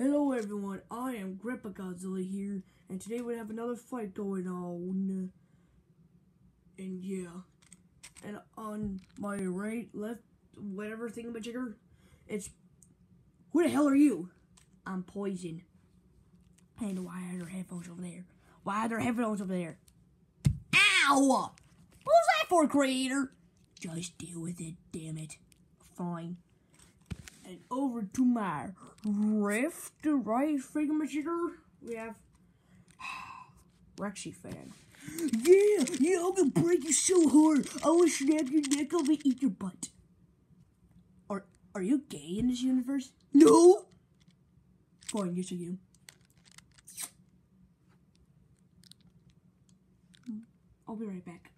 Hello everyone, I am Grandpa Godzilla here, and today we have another fight going on. And yeah, and on my right, left, whatever thingamajigger, it's, who the hell are you? I'm Poison. And why are there headphones over there? Why are there headphones over there? Ow! What was that for, creator? Just deal with it, damn it. Fine and over to my left, the right thingamajigger, we have Rexy fan. Yeah, yeah, I'm gonna break you so hard, I will snap your neck off and eat your butt. Are, are you gay in this universe? No! Fine, yes I am. I'll be right back.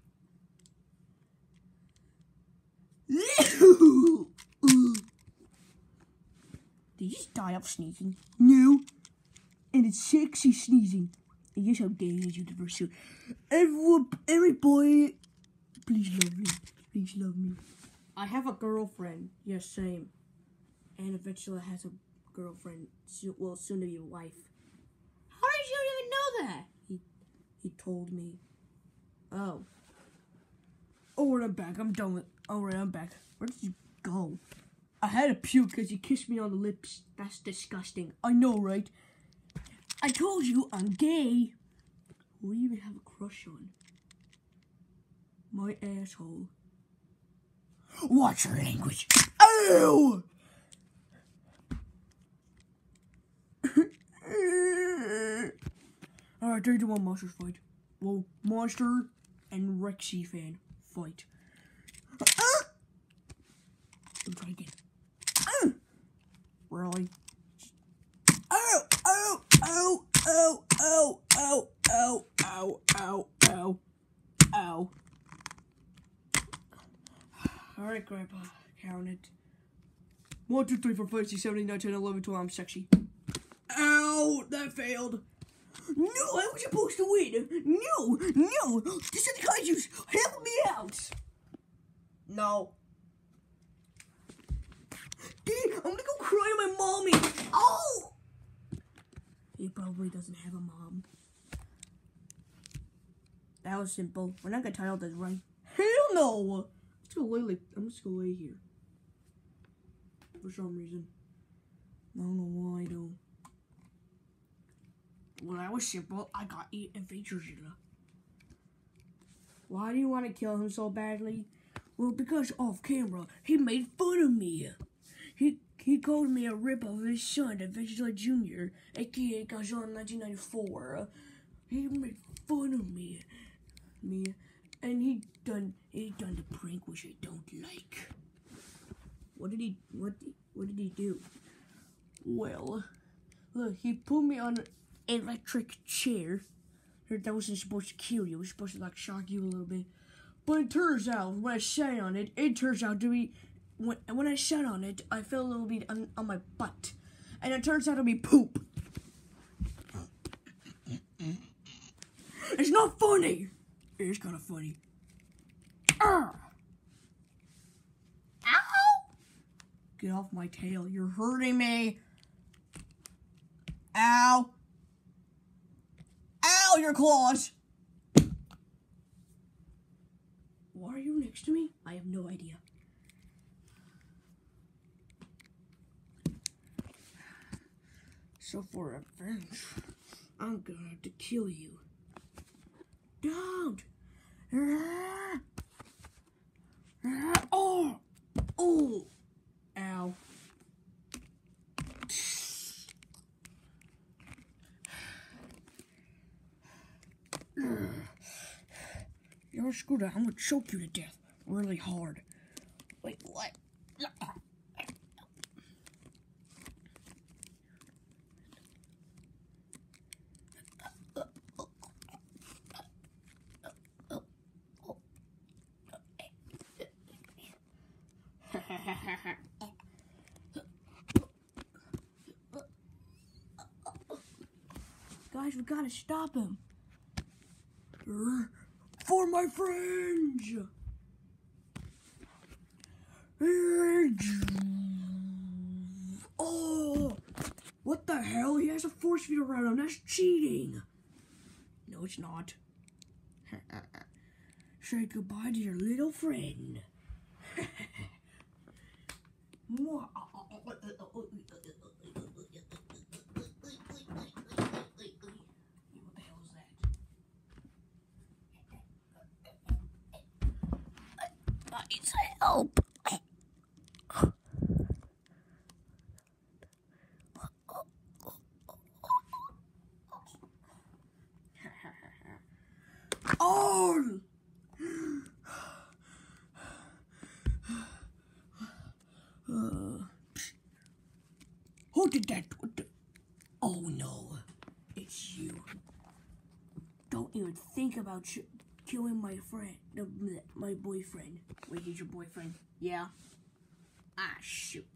Did you just die of sneezing? No. And it's sexy sneezing. And guess how gay. So everyone, every boy, please love me. Please love me. I have a girlfriend. Yes, same. And eventually has a girlfriend. Well, soon to be a wife. How did you even know that? He, he told me. Oh. Oh, I'm back. I'm done with. Oh, All right, I'm back. Where did you go? I had to puke because you kissed me on the lips. That's disgusting. I know, right? I told you I'm gay. Who do you even have a crush on? My asshole. Watch your language. Oh! Alright, three to one monsters fight. Well, monster and Rexy fan fight. Ah! Let me try Alright, Grandpa, count it. 1, 2, 3, 4, 5, 6, 7, 8, 9, 10, 11, 12, I'm sexy. Ow, that failed. No, I was supposed to win. No, no, Decepticons, help me out. No. Dude, I'm gonna go cry to my mommy. Oh! He probably doesn't have a mom. That was simple. We're not gonna title this, right? Hell no! I'm just gonna lay like I'm just gonna lay here. For some reason. I don't know why though. Well, that was simple. I got eight Adventurezilla Why do you want to kill him so badly? Well, because off camera, he made fun of me. He he called me a rip of his son, Adventure Jr., aka Gajon 1994. He made fun of me, me, and he done he done the prank which I don't like. What did he what what did he do? Well, look, he put me on an electric chair. That wasn't supposed to kill you. It was supposed to like shock you a little bit. But it turns out when I sat on it, it turns out to be when, when I sat on it, I felt a little bit on, on my butt. And it turns out to be poop. It's not funny. It is kind of funny. Ow! Get off my tail. You're hurting me. Ow. Ow, your claws. Why are you next to me? I have no idea. So for revenge, I'm gonna to kill you. Don't! Oh! Oh! Ow. You're screwed up. I'm gonna choke you to death really hard. Wait, what? Guys, we gotta stop him. For my friends! Oh! What the the hell? He has a force field around him. That's cheating. No, it's not. Say goodbye to your little friend. That? It's help. Oh! Uh, did that? What the- Oh no, it's you. Don't even think about killing my friend, my boyfriend. Wait, he's your boyfriend? Yeah. Ah, shoot.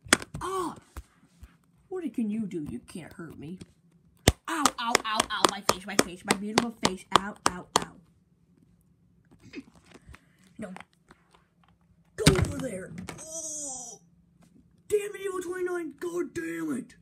Ah! What can you do? You can't hurt me. Ow, ow, ow, ow, my face, my face, my beautiful face. Ow, ow, ow. No. Go over there. Oh. Damn it, Evil 29. God damn it.